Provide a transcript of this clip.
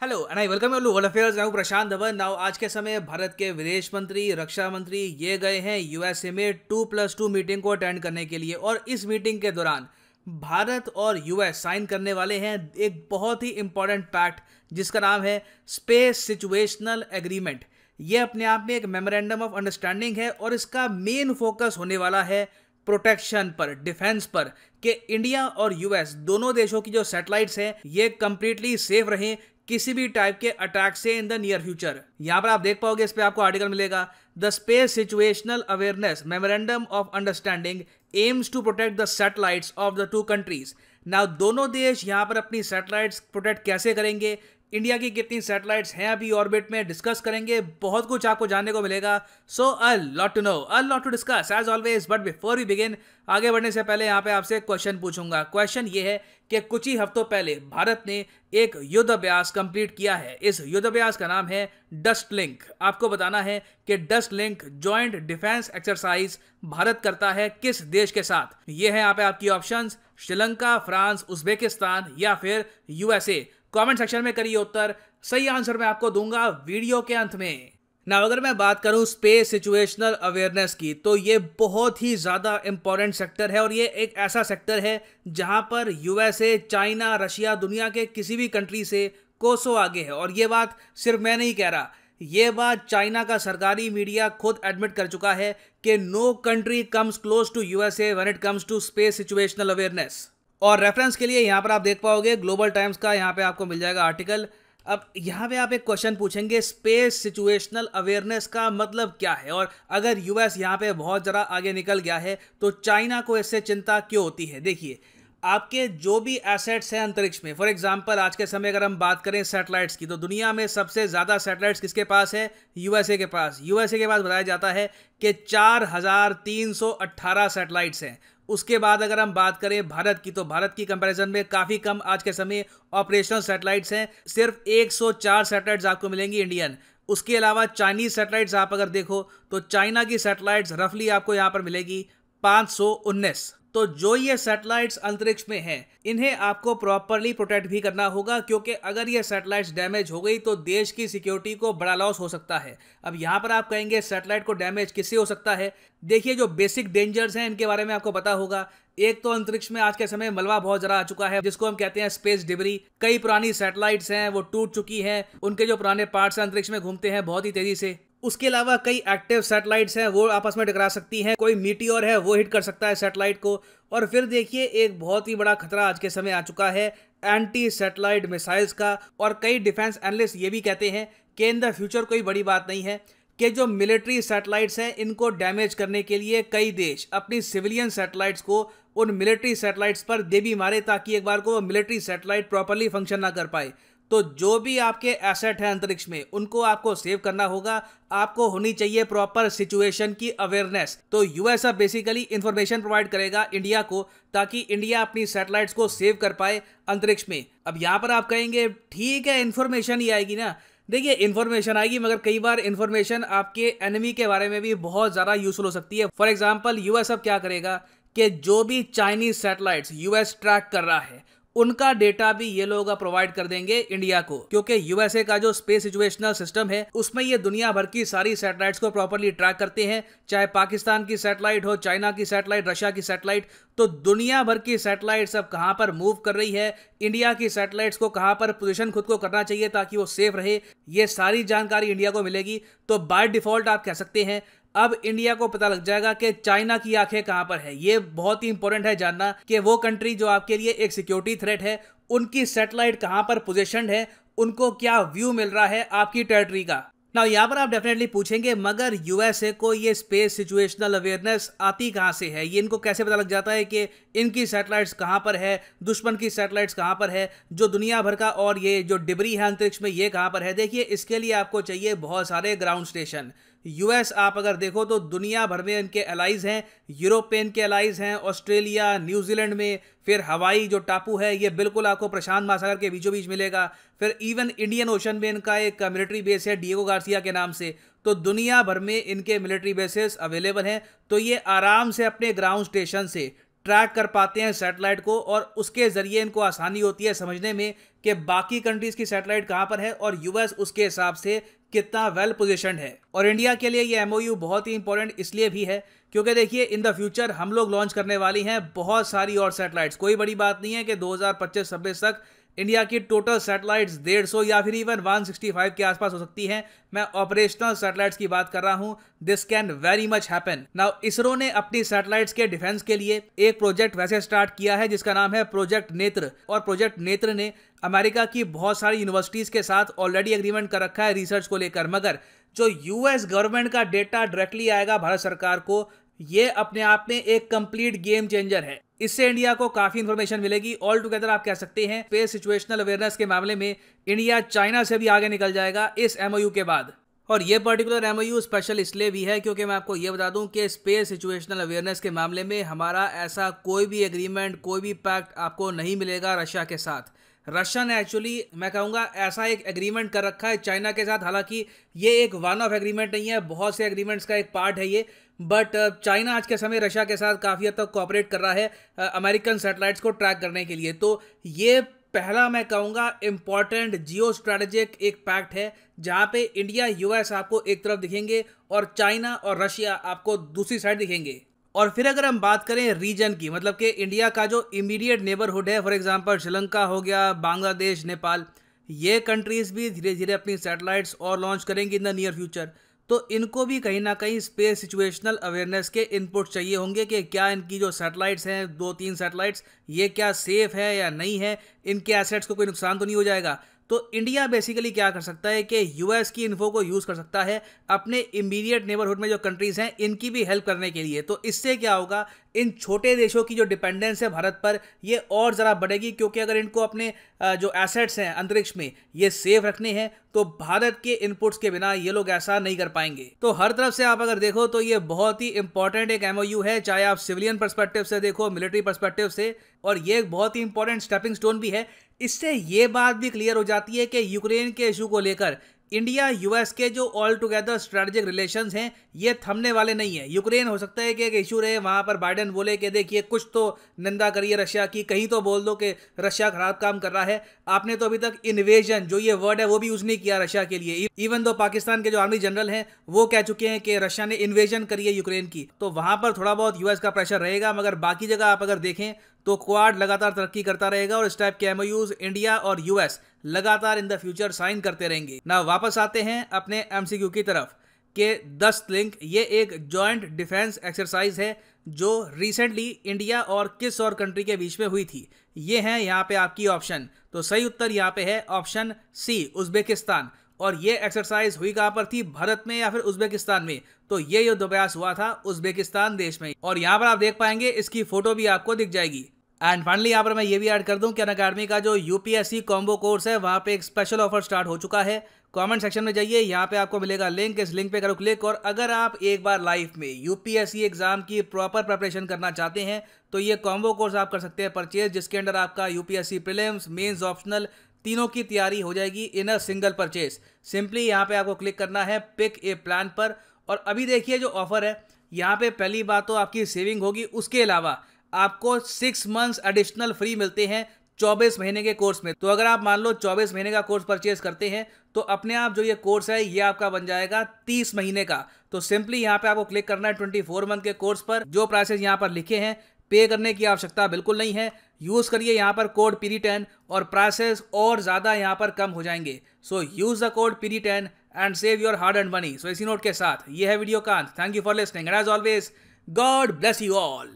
Hello and I welcome you world affairs now Prashant Dhawan now आज के समय भारत के विदेश मंत्री, रक्षा मंत्री ये गए हैं यूएसए में टू प्लस टू मीटिंग को अटेंड करने के लिए। और इस मीटिंग के दौरान भारत और यूएस साइन करने वाले हैं एक बहुत ही इंपॉर्टेंट पैक्ट जिसका नाम है स्पेस सिचुएशनल एग्रीमेंट ये अपने आप में एक मेमोरेंडम ऑफ़ अंडरस्टैंडिंग है और इसका मेन फोकस होने वाला है प्रोटेक्शन पर डिफेंस पर, कि इंडिया और यूएस दोनों देशों की जो सैटेलाइट्स हैं, ये कंप्लीटली सेफ़ रहें किसी भी टाइप के अटैक से इन द नियर फ्यूचर यहाँ पर आप देख पाओगे, इस पर आपको आर्टिकल मिलेगा। The space situational awareness memorandum of understanding aims to protect the satellite of the two countries now दोनों देश यहाँ पर अपनी सैटेलाइट्स प्रोटेक्ट कैसे करेंगे? इंडिया की कितनी सैटेलाइट्स हैं अभी ऑर्बिट में डिस्कस करेंगे, बहुत कुछ आपको जानने को मिलेगा। So a lot to know a lot to discuss as always but before we begin आगे बढ़ने से पहले यहाँ पे आपसे क्वेश्चन पूछूँगा। क्वेश्चन ये है कि कुछ ही हफ्तों पहले भारत ने एक युद्ध अभ्यास कंप्लीट किया है। इस युद्ध अभ्यास का नाम है डस्ट लिंक आपको बताना है कि Dustlik joint defence exercise Bharat करता है किस देश के साथ? ये है यहाँ पे आपकी ऑप्शंस श्रीलंका, फ्रांस, उज्बेकिस्तान या फिर यूएसए कमेंट सेक्शन में करिए उत्तर। सही आंसर मैं आपको दूँगा वीडियो के अंत में। ना अगर मैं बात करूँ स्पेस सिचुएशनल अवेयरनेस की तो ये बहुत ही ज़्यादा इंपॉर्टेंट सेक्टर है और ये एक ऐसा सेक्टर है जहाँ पर यूएसए चाइना रशिया दुनिया के किसी भी कंट्री से कोसो आगे है। और ये बात सिर्फ़ मैं नहीं कह रहा, ये बात चाइना का सरकारी मीडिया खुद एडमिट कर चुका है कि no country comes close to USA when it comes to space situational awareness और रेफरेंस के लिए यहाँ पर आप देख पाओगे ग्लोबल टाइम्स का यहाँ पे आपको मिल जाएगा आर्टिकल अब यहाँ पे आप एक क्वेश्चन पूछेंगे स्पेस सिचुएशनल अवेयरनेस का मतलब क्या है? और अगर यूएस यहाँ पे बहुत ज़रा आगे निकल गया है तो चाइना को इससे चिंता क्यों होती है? देखिए, आपके जो भी एसेट्स हैं अंतरिक्ष में फॉर एग्जांपल आज के समय अगर हम बात करें सैटेलाइट्स की तो दुनिया में सबसे ज़्यादा सैटेलाइट्स किसके पास है? यूएसए के पास. यूएसए के पास बताया जाता है कि चार हज़ार तीन सौ अट्ठारह सैटेलाइट्स हैं। उसके बाद अगर हम बात करें भारत की तो भारत की कंपैरिजन में काफ़ी कम आज के समय ऑपरेशनल सैटेलाइट्स हैं। सिर्फ़ 104 सैटेलाइट्स आपको मिलेंगी इंडियन उसके अलावा चाइनीज़ सैटेलाइट्स आप अगर देखो तो चाइना की सैटेलाइट्स रफली आपको यहाँ पर मिलेगी 519 तो जो ये सैटेलाइट्स अंतरिक्ष में हैं, इन्हें आपको प्रॉपरली प्रोटेक्ट भी करना होगा, क्योंकि अगर ये सैटेलाइट्स डैमेज हो गई तो देश की सिक्योरिटी को बड़ा लॉस हो सकता है। अब यहाँ पर आप कहेंगे सैटेलाइट को डैमेज किससे हो सकता है? देखिए, जो बेसिक डेंजर्स हैं, इनके बारे में आपको पता होगा। एक तो अंतरिक्ष में आज के समय मलबा बहुत जरा आ चुका है, जिसको हम कहते हैं स्पेस डिबरी कई पुरानी सैटेलाइट्स हैं, वो टूट चुकी हैं। उनके जो पुराने पार्ट्स अंतरिक्ष में घूमते हैं बहुत ही तेज़ी से। उसके अलावा कई एक्टिव सैटेलाइट्स हैं, वो आपस में टकरा सकती हैं, कोई मीटियोर है, वो हिट कर सकता है सैटेलाइट को। और फिर देखिए, एक बहुत ही बड़ा खतरा आज के समय आ चुका है एंटी सैटेलाइट मिसाइल्स का। और कई डिफेंस एनालिस्ट ये भी कहते हैं कि इन द फ्यूचर कोई बड़ी बात नहीं है कि जो मिलिट्री सैटेलाइट्स हैं, इनको डैमेज करने के लिए कई देश अपनी सिविलियन सैटेलाइट्स को उन मिलिट्री सैटेलाइट्स पर दे भी मारे ताकि एक बार को वो मिलिट्री सैटेलाइट प्रॉपरली फ़ंक्शन ना कर पाए। तो जो भी आपके एसेट हैं अंतरिक्ष में, उनको आपको सेव करना होगा। आपको होनी चाहिए प्रॉपर सिचुएशन की अवेयरनेस तो यूएस अब बेसिकली इंफॉर्मेशन प्रोवाइड करेगा इंडिया को, ताकि इंडिया अपनी सैटेलाइट्स को सेव कर पाए अंतरिक्ष में। अब यहाँ पर आप कहेंगे, ठीक है इन्फॉर्मेशन ही आएगी ना। देखिए इन्फॉर्मेशन आएगी, मगर कई बार इन्फॉर्मेशन आपके एनिमी के बारे में भी बहुत ज़्यादा यूजफुल हो सकती है। फॉर एग्ज़ाम्पल यूएस अब क्या करेगा कि जो भी चाइनीज़ सैटेलाइट्स यूएस ट्रैक कर रहा है उनका डेटा भी ये लोग प्रोवाइड कर देंगे इंडिया को, क्योंकि यूएसए का जो स्पेस सिचुएशनल सिस्टम है, उसमें ये दुनिया भर की सारी सैटेलाइट्स को प्रॉपरली ट्रैक करते हैं, चाहे पाकिस्तान की सैटेलाइट हो, चाइना की सैटेलाइट, रशिया की सैटेलाइट तो दुनिया भर की सैटेलाइट्स अब कहाँ पर मूव कर रही है, इंडिया की सैटेलाइट्स को कहाँ पर पोजिशन खुद को करना चाहिए ताकि वो सेफ़ रहे, ये सारी जानकारी इंडिया को मिलेगी तो बाय डिफ़ॉल्ट आप कह सकते हैं अब इंडिया को पता लग जाएगा कि चाइना की आँखें कहाँ पर है। ये बहुत ही इंपॉर्टेंट है जानना कि वो कंट्री जो आपके लिए एक सिक्योरिटी थ्रेट है, उनकी सैटेलाइट कहाँ पर पोजिशन है, उनको क्या व्यू मिल रहा है आपकी टेरिटरी का। ना यहाँ पर आप डेफिनेटली पूछेंगे, मगर यूएसए को ये स्पेस सिचुएशनल अवेयरनेस आती कहाँ से है? ये इनको कैसे पता लग जाता है कि इनकी सैटेलाइट्स कहाँ पर है, दुश्मन की सैटेलाइट्स कहाँ पर है, जो दुनिया भर का और ये जो डिबरी है अंतरिक्ष में, ये कहाँ पर है? देखिए, इसके लिए आपको चाहिए बहुत सारे ग्राउंड स्टेशन यूएस, आप अगर देखो तो दुनिया भर में इनके एलाइज हैं यूरोप यूरोपियन इनके एलाइज हैं, ऑस्ट्रेलिया, न्यूजीलैंड में, फिर हवाई जो टापू है, ये बिल्कुल आपको प्रशांत महासागर के बीचों बीच मिलेगा। फिर इवन इंडियन ओशन में इनका एक मिलिट्री बेस है डिएगो गार्सिया के नाम से। तो दुनिया भर में इनके मिलिट्री बेसेस अवेलेबल हैं। तो ये आराम से अपने ग्राउंड स्टेशन से ट्रैक कर पाते हैं सैटेलाइट को और उसके ज़रिए इनको आसानी होती है समझने में कि बाकी कंट्रीज़ की सैटेलाइट कहाँ पर है और यूएस उसके हिसाब से कितना वेल पोजिशन है। और इंडिया के लिए ये एमओयू बहुत ही इंपॉर्टेंट इसलिए भी है क्योंकि देखिए इन द फ्यूचर हम लोग लॉन्च करने वाली हैं बहुत सारी और सैटेलाइट्स कोई बड़ी बात नहीं है कि 2025-26 तक इंडिया की टोटल सैटेलाइट्स डेढ़ सौ या फिर इवन 165 के आसपास हो सकती हैं। मैं ऑपरेशनल सैटेलाइट्स की बात कर रहा हूँ। This can very much happen now ISRO ने अपनी सैटेलाइट्स के डिफेंस के लिए एक प्रोजेक्ट वैसे स्टार्ट किया है, जिसका नाम है प्रोजेक्ट नेत्र और प्रोजेक्ट नेत्र ने अमेरिका की बहुत सारी यूनिवर्सिटीज के साथ ऑलरेडी एग्रीमेंट कर रखा है रिसर्च को लेकर। मगर जो यूएस गवर्नमेंट का डेटा डायरेक्टली आएगा भारत सरकार को, ये अपने आप में एक कंप्लीट गेम चेंजर है। इससे इंडिया को काफ़ी इन्फॉर्मेशन मिलेगी। ऑल टुगेदर आप कह सकते हैं स्पेस सिचुएशनल अवेयरनेस के मामले में इंडिया चाइना से भी आगे निकल जाएगा इस एमओयू के बाद। और ये पर्टिकुलर एमओयू स्पेशल इसलिए भी है क्योंकि मैं आपको ये बता दूँ कि स्पेस सिचुएशनल अवेयरनेस के मामले में हमारा ऐसा कोई भी एग्रीमेंट कोई भी पैक्ट आपको नहीं मिलेगा रशिया के साथ। रशिया ने एक्चुअली मैं कहूँगा, ऐसा एक एग्रीमेंट कर रखा है चाइना के साथ। हालाँकि ये एक वन ऑफ़ एग्रीमेंट नहीं है, बहुत से एग्रीमेंट्स का एक पार्ट है ये। बट चाइना आज के समय रशिया के साथ काफ़ी हद तक कोऑपरेट कर रहा है अमेरिकन सेटेलाइट्स को ट्रैक करने के लिए। तो ये पहला मैं कहूँगा इंपॉर्टेंट जियो स्ट्रेटेजिक एक पैक्ट है, जहाँ पे इंडिया यूएस आपको एक तरफ़ दिखेंगे और चाइना और रशिया आपको दूसरी साइड दिखेंगे। और फिर अगर हम बात करें रीजन की मतलब कि इंडिया का जो इमीडिएट नेबरहुड है फॉर एग्जांपल श्रीलंका हो गया बांग्लादेश नेपाल ये कंट्रीज़ भी धीरे धीरे अपनी सैटेलाइट्स और लॉन्च करेंगी इन द नियर फ्यूचर तो इनको भी कहीं ना कहीं स्पेस सिचुएशनल अवेयरनेस के इनपुट चाहिए होंगे कि क्या इनकी जो सैटेलाइट्स हैं दो तीन सैटेलाइट्स ये क्या सेफ़ है या नहीं है? इनके एसेट्स को कोई नुकसान तो नहीं हो जाएगा? तो इंडिया बेसिकली क्या कर सकता है कि यूएस की इन्फो को यूज़ कर सकता है अपने इमीडिएट नेबरहुड में जो कंट्रीज़ हैं, इनकी भी हेल्प करने के लिए। तो इससे क्या होगा, इन छोटे देशों की जो डिपेंडेंस है भारत पर, ये और ज़रा बढ़ेगी, क्योंकि अगर इनको अपने जो एसेट्स हैं अंतरिक्ष में, ये सेफ़ रखने हैं तो भारत के इनपुट्स के बिना ये लोग ऐसा नहीं कर पाएँगे। तो हर तरफ़ से आप अगर देखो तो ये बहुत ही इंपॉर्टेंट एक एमओयू है, चाहे आप सिविलियन परस्पेक्टिव से देखो मिलिट्री परस्पेक्टिव से, और ये एक बहुत ही इंपॉर्टेंट स्टेपिंग स्टोन भी है। इससे ये बात भी क्लियर हो जाती है कि यूक्रेन के इशू को लेकर इंडिया, यूएस के जो ऑल टुगेदर स्ट्रेटेजिक रिलेशंस हैं, ये थमने वाले नहीं है। यूक्रेन हो सकता है कि एक इशू रहे, वहाँ पर बाइडेन बोले कि देखिए, कुछ तो निंदा करिए रशिया की, कहीं तो बोल दो कि रशिया खराब काम कर रहा है। आपने तो अभी तक इन्वेजन जो ये वर्ड है, वो भी यूज़ नहीं किया रशिया के लिए। इवन दो पाकिस्तान के जो आर्मी जनरल हैं, वो कह चुके हैं कि रशिया ने इन्वेजन करी है यूक्रेन की। तो वहाँ पर थोड़ा बहुत यूएस का प्रेशर रहेगा, मगर बाकी जगह आप अगर देखें तो क्वाड लगातार तरक्की करता रहेगा और इस टाइप के एमओयूज इंडिया और यूएस। लगातार इन द फ्यूचर साइन करते रहेंगे। ना वापस आते हैं अपने एमसीक्यू की तरफ़, के दस लिंक। ये एक जॉइंट डिफेंस एक्सरसाइज है, जो रिसेंटली इंडिया और किस और कंट्री के बीच में हुई थी। ये है यहाँ पे आपकी ऑप्शन तो सही उत्तर यहाँ पे है ऑप्शन सी उज्बेकिस्तान। और ये एक्सरसाइज हुई कहाँ पर थी? भारत में या फिर उज्बेकिस्तान में? तो ये युद्धाभ्यास हुआ था उज्बेकिस्तान देश में। और यहाँ पर आप देख पाएँगे, इसकी फ़ोटो भी आपको दिख जाएगी। एंड फाइनली यहाँ पर मैं ये भी ऐड कर दूँ कि अकेडमी का जो यूपीएससी कॉम्बो कोर्स है, वहाँ पे एक स्पेशल ऑफ़र स्टार्ट हो चुका है। कमेंट सेक्शन में जाइए, यहाँ पे आपको मिलेगा लिंक इस लिंक पे करो क्लिक और अगर आप एक बार लाइफ में यूपीएससी एग्ज़ाम की प्रॉपर प्रिपरेशन करना चाहते हैं तो ये कॉम्बो कोर्स आप कर सकते हैं परचेज जिसके अंडर आपका यूपीएससी प्रीलिम्स मेंस ऑप्शनल तीनों की तैयारी हो जाएगी in a single purchase simply यहाँ पे आपको क्लिक करना है पिक ए प्लान पर। और अभी देखिए जो ऑफ़र है, यहाँ पे पहली बात तो आपकी सेविंग होगी, उसके अलावा आपको सिक्स मंथ्स एडिशनल फ्री मिलते हैं चौबीस महीने के कोर्स में। तो अगर आप मान लो चौबीस महीने का कोर्स परचेज करते हैं तो अपने आप जो ये कोर्स है, ये आपका बन जाएगा तीस महीने का। तो सिंपली यहाँ पे आपको क्लिक करना है ट्वेंटी फोर मंथ के कोर्स पर। जो प्राइसेस यहाँ पर लिखे हैं पे करने की आवश्यकता बिल्कुल नहीं है। यूज़ करिए यहाँ पर कोड पीरी टेन और प्राइसेस और ज़्यादा यहाँ पर कम हो जाएँगे। So use the code Piri ten and save your hard and money so इसी नोट के साथ, ये है वीडियो का thank you for listening and as always God bless you all